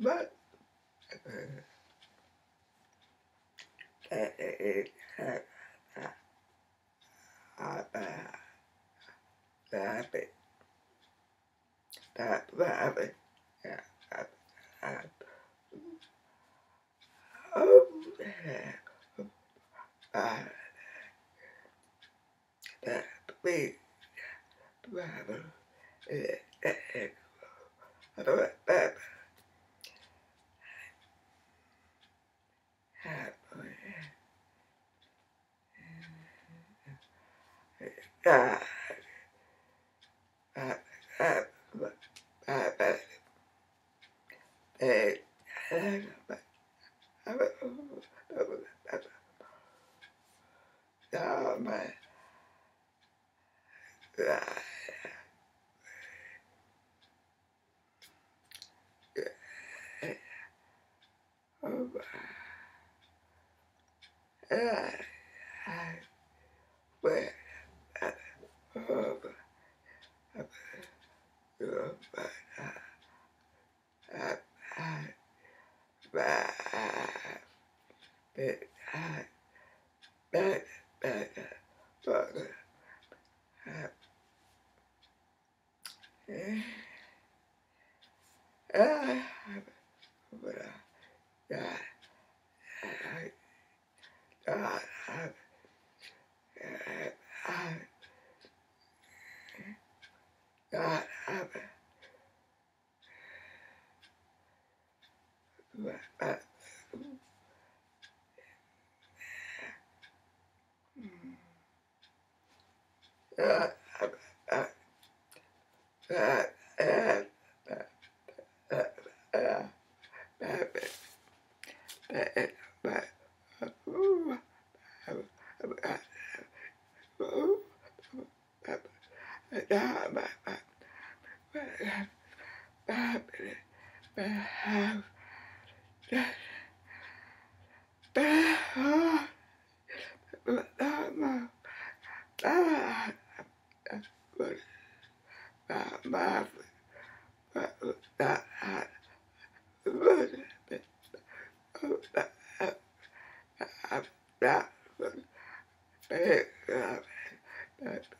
but Oh, speech rather I, I, I, I, I, I, it Uh, but uh, yeah, I, uh, uh, God, I, I, I, but that family may have that behold but not my that but that my but that but that that that that that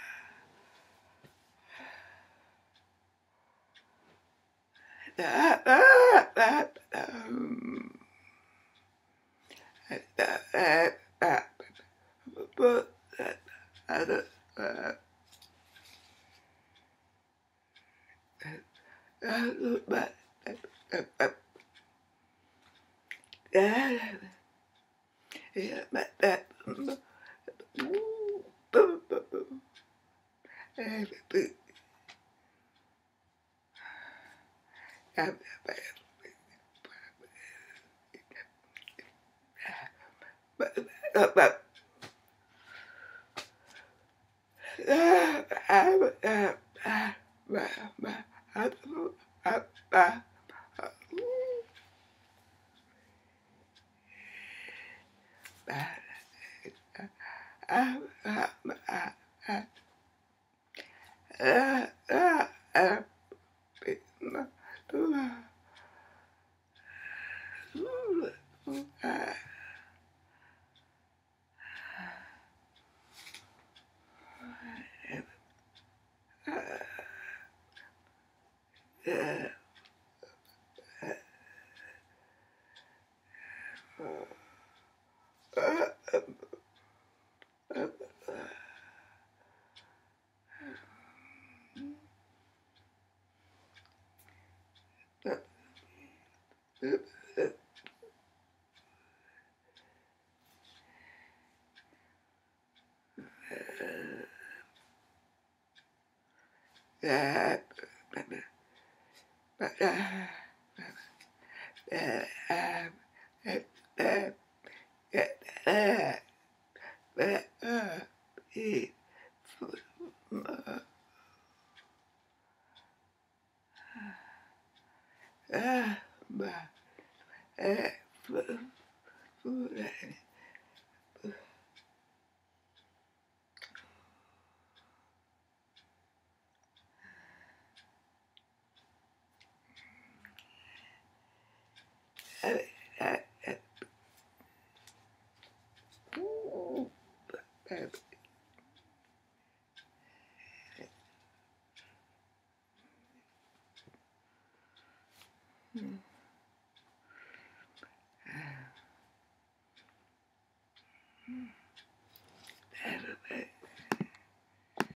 that, that, that, um, that, that, that, but that, that, that, that, that, that, yeah, but that, boom, boom, boom, boom, Ah, ah. Yeah. Ah, bah, eh, Mm.